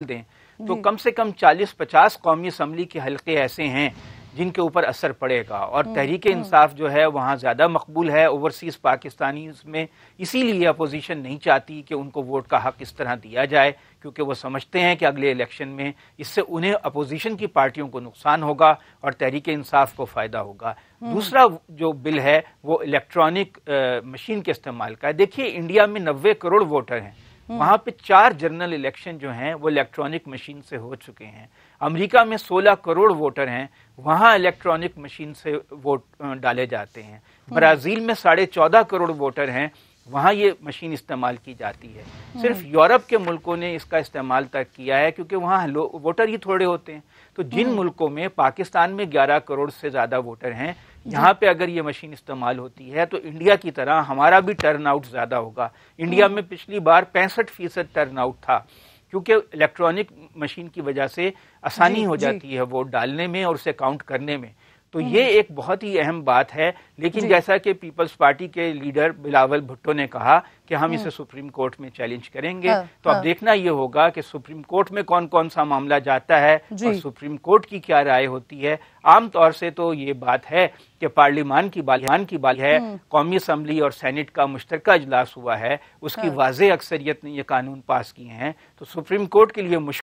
दें तो कम से कम 40-50 कौमी असम्बली के हलके ऐसे हैं जिनके ऊपर असर पड़ेगा और हम्म, तहरीक हम्म। इंसाफ जो है वहाँ ज़्यादा मकबूल है ओवरसीज़ पाकिस्तानी में इसीलिए अपोजिशन नहीं चाहती कि उनको वोट का हक इस तरह दिया जाए क्योंकि वो समझते हैं कि अगले इलेक्शन में इससे उन्हें अपोजिशन की पार्टियों को नुकसान होगा और तहरीक इंसाफ को फ़ायदा होगा हम्म। दूसरा जो बिल है वो इलेक्ट्रॉनिक मशीन के इस्तेमाल का है देखिए इंडिया में नब्बे करोड़ वोटर हैं। वहाँ पे चार जनरल इलेक्शन जो हैं वो इलेक्ट्रॉनिक मशीन से हो चुके हैं। अमेरिका में 16 करोड़ वोटर हैं वहाँ इलेक्ट्रॉनिक मशीन से वोट डाले जाते हैं। हम्म। ब्राज़ील में साढ़े चौदह करोड़ वोटर हैं वहाँ ये मशीन इस्तेमाल की जाती है। हम्म। सिर्फ़ यूरोप के मुल्कों ने इसका इस्तेमाल तक किया है क्योंकि वहाँ वोटर ही थोड़े होते हैं। तो जिन मुल्कों में पाकिस्तान में 11 करोड़ से ज़्यादा वोटर हैं यहाँ पे अगर ये मशीन इस्तेमाल होती है तो इंडिया की तरह हमारा भी टर्न आउट ज़्यादा होगा। इंडिया हम्म। में पिछली बार पैंसठ फ़ीसद टर्न आउट था क्योंकि इलेक्ट्रॉनिक मशीन की वजह से आसानी हो जाती है वोट डालने में और उसे काउंट करने में। तो हम्म। ये एक बहुत ही अहम बात है लेकिन जैसा कि पीपल्स पार्टी के लीडर बिलावल भुट्टो ने कहा कि हम इसे हम्म। सुप्रीम कोर्ट में चैलेंज करेंगे हाँ, तो अब हाँ। देखना ये होगा कि सुप्रीम कोर्ट में कौन कौन सा मामला जाता है और सुप्रीम कोर्ट की क्या राय होती है आमतौर से तो ये बात है कि पार्लियामान की बालियान की बात है हम्म। कौमी असम्बली और सेनेट का मुश्तर इजलास हुआ है उसकी हाँ। वाज अक्सरियत ने ये कानून पास किए हैं तो सुप्रीम कोर्ट के लिए मुश्किल